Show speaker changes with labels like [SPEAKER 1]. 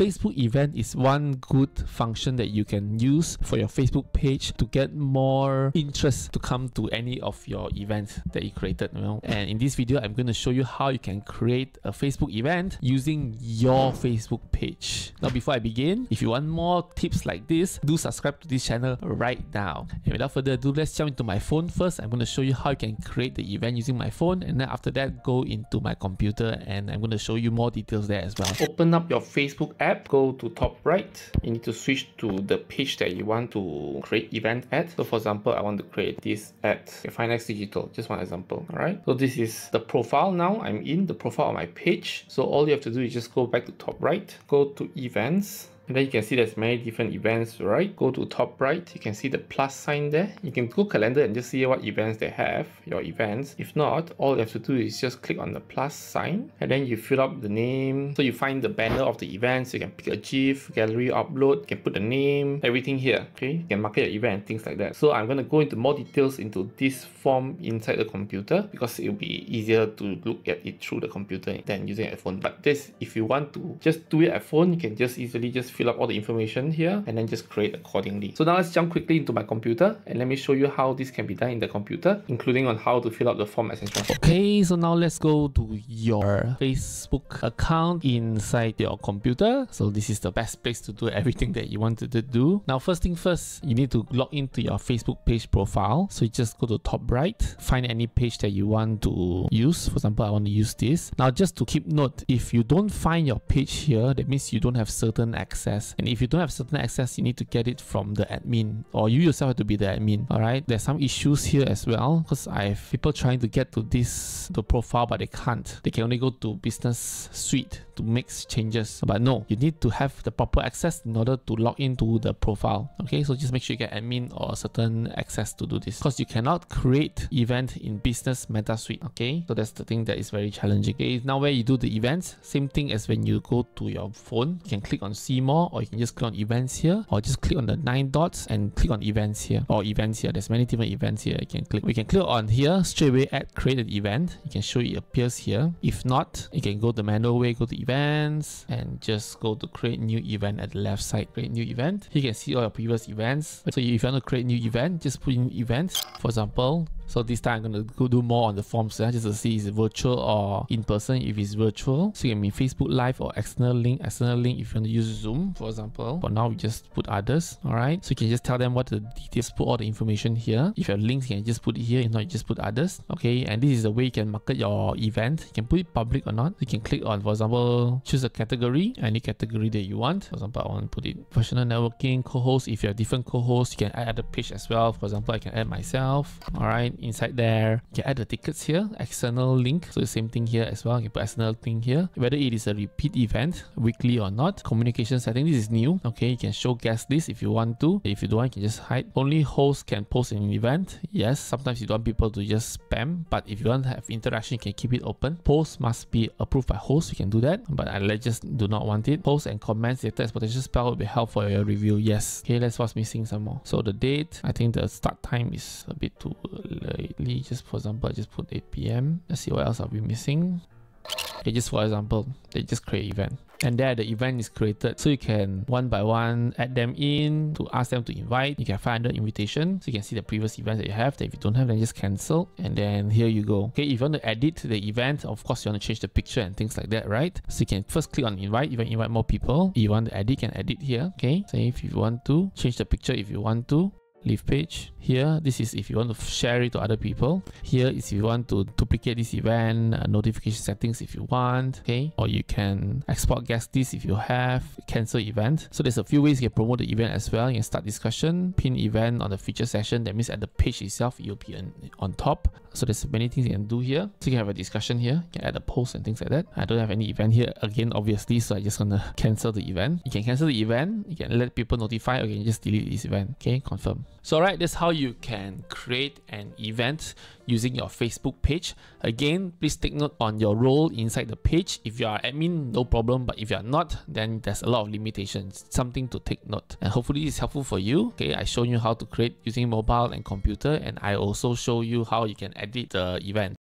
[SPEAKER 1] Facebook event is one good function that you can use for your Facebook page to get more interest to come to any of your events that you created. You know? And in this video, I'm going to show you how you can create a Facebook event using your Facebook page. Now, before I begin, if you want more tips like this, do subscribe to this channel right now. And without further ado, let's jump into my phone first. I'm going to show you how you can create the event using my phone. And then after that, go into my computer and I'm going to show you more details there as well. Open up your Facebook app, go to top right. You need to switch to the page that you want to create event at. So for example, I want to create this at Finex Digital, just one example. All right. So this is the profile now. I'm in the profile of my page. So all you have to do is just go back to top right, go to events, and then you can see there's many different events, right? Go to top right, you can see the plus sign there. You can go calendar and just see what events they have, your events. If not, all you have to do is just click on the plus sign and then you fill up the name. So you find the banner of the events, you can pick a GIF, gallery, upload, you can put the name, everything here, okay? You can market your event, things like that. So I'm going to go into more details into this form inside the computer because it'll be easier to look at it through the computer than using a phone. But this, if you want to just do it at phone, you can just easily just fill up all the information here and then just create accordingly. So now let's jump quickly into my computer and let me show you how this can be done in the computer, including on how to fill out the form etc. Okay, so now let's go to your Facebook account inside your computer. So this is the best place to do everything that you wanted to do. Now, first thing first, you need to log into your Facebook page profile. So you just go to top right, find any page that you want to use. For example, I want to use this. Now, just to keep note, if you don't find your page here, that means you don't have certain access access. And if you don't have certain access, you need to get it from the admin or you yourself have to be the admin. All right. There's some issues here as well because I have people trying to get to this the profile, but they can't. They can only go to business suite to make changes. But no, you need to have the proper access in order to log into the profile. Okay. So just make sure you get admin or certain access to do this because you cannot create event in business meta suite. Okay. So that's the thing that is very challenging. Okay. Now where you do the events, same thing as when you go to your phone, you can click on see more or you can just click on events here or just click on the nine dots and click on events here or events here. There's many different events here you can click. We can click on here straight away add create an event. You can show it appears here. If not, you can go the manual way, go to events and just go to create new event at the left side, create new event. You can see all your previous events. So if you want to create new event, just put in events. For example, so this time I'm going to do more on the forms uh, just to see is virtual or in person if it's virtual. So you can be Facebook Live or external link, external link if you want to use Zoom, for example. For now, we just put others, all right? So you can just tell them what the details, put all the information here. If you have links, you can just put it here. If not, you just put others, okay? And this is the way you can market your event. You can put it public or not. You can click on, for example, choose a category, any category that you want. For example, I want to put it professional networking, co-host. If you have different co-hosts, you can add a page as well. For example, I can add myself, all right? Inside there. You can add the tickets here, external link. So the same thing here as well. You can put external thing here. Whether it is a repeat event, weekly or not. Communication setting, this is new. Okay, you can show guest list if you want to. If you don't want, you can just hide. Only host can post an event. Yes, sometimes you don't want people to just spam, but if you want to have interaction, you can keep it open. Post must be approved by host. You can do that, but I just do not want it. Post and comments, data as potential spell will be helpful for your review. Yes. Okay, let's what's missing some more. So the date, I think the start time is a bit too Just for example, I just put 8 p.m. Let's see what else are we missing. Okay, just for example, they just create event. And there the event is created. So you can one by one add them in to ask them to invite. You can find the invitation. So you can see the previous events that you have. That if you don't have, then just cancel. And then here you go. Okay, if you want to edit the event, of course you want to change the picture and things like that, right? So you can first click on invite. You to invite more people. If you want to edit, you can edit here. Okay, say if you want to change the picture if you want to leave page. Here this is if you want to share it to other people. Here is if you want to duplicate this event uh, notification settings if you want okay? Or you can export guest list if you have cancel event. So there's a few ways you can promote the event as well. You can start discussion pin event on the feature session. That means at the page itself you'll be on, on top. So there's many things you can do here. So you can have a discussion here. You can add a post and things like that. I don't have any event here again obviously so i just gonna cancel the event. You can cancel the event. You can let people notify. Or you can just delete this event. Okay confirm so alright, that's how you can create an event using your Facebook page. Again, please take note on your role inside the page. If you are admin, no problem. But if you are not, then there's a lot of limitations. Something to take note. And hopefully it's helpful for you. Okay, I show you how to create using mobile and computer. And I also show you how you can edit the event.